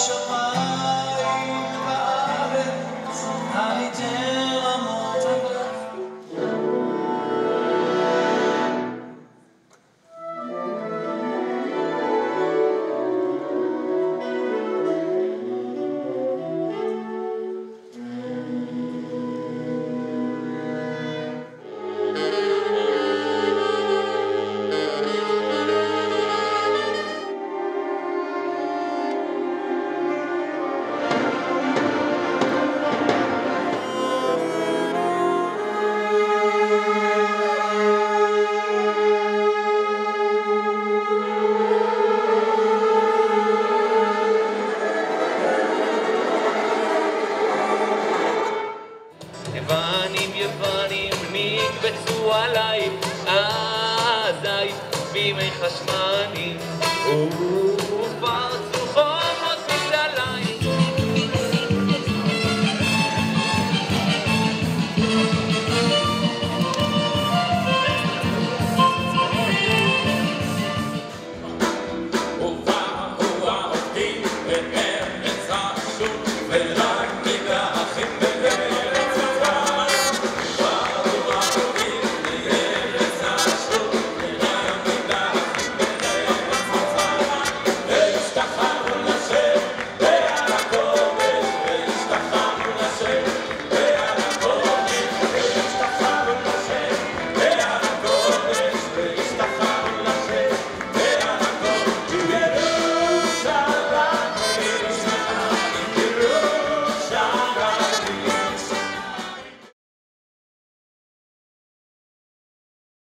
shall ירחצו עליי אזי בימי חשמלים ופרצו